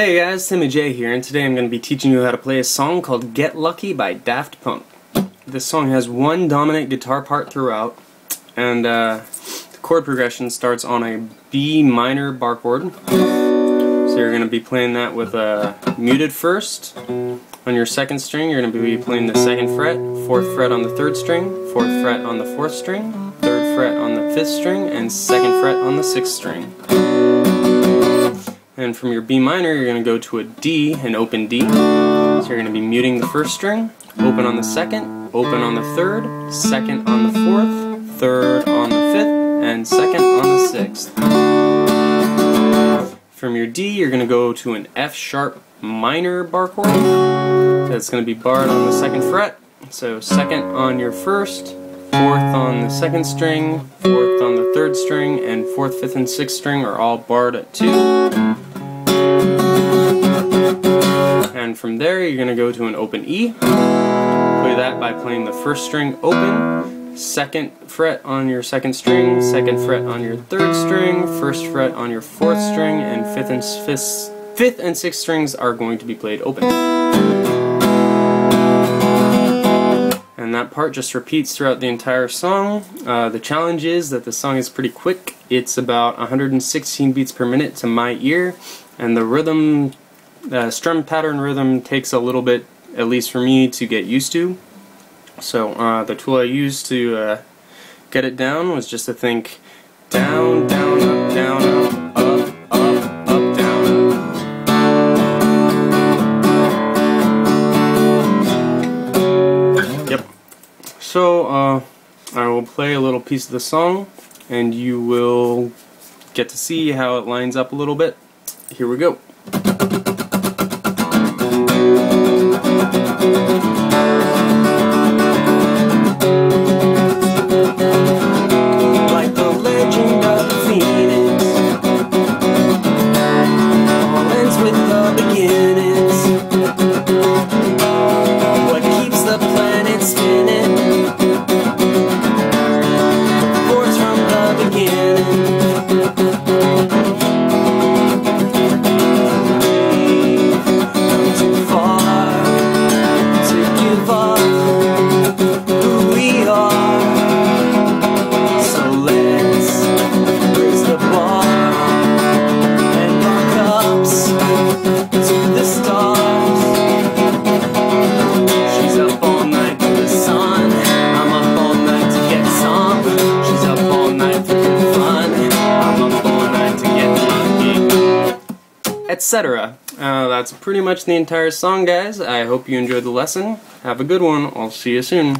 Hey guys, Timmy J here, and today I'm going to be teaching you how to play a song called Get Lucky by Daft Punk. This song has one dominant guitar part throughout, and uh, the chord progression starts on a B minor bar chord. So you're going to be playing that with a muted first. On your second string, you're going to be playing the second fret, fourth fret on the third string, fourth fret on the fourth string, third fret on the fifth string, and second fret on the sixth string. And from your B minor, you're going to go to a D, an open D. So you're going to be muting the first string, open on the second, open on the third, second on the fourth, third on the fifth, and second on the sixth. From your D, you're going to go to an F sharp minor bar chord. That's going to be barred on the second fret. So second on your first, fourth on the second string, fourth on the third string, and fourth, fifth, and sixth string are all barred at two. And from there, you're going to go to an open E. Play that by playing the first string open, second fret on your second string, second fret on your third string, first fret on your fourth string, and fifth and fifth, fifth and sixth strings are going to be played open. And that part just repeats throughout the entire song. Uh, the challenge is that the song is pretty quick. It's about 116 beats per minute to my ear, and the rhythm uh, strum pattern rhythm takes a little bit, at least for me, to get used to. So uh, the tool I used to uh, get it down was just to think down, down, up, down, up, up, up, up, down. Yep. So uh, I will play a little piece of the song and you will get to see how it lines up a little bit. Here we go. and etc. Uh, that's pretty much the entire song, guys. I hope you enjoyed the lesson. Have a good one. I'll see you soon.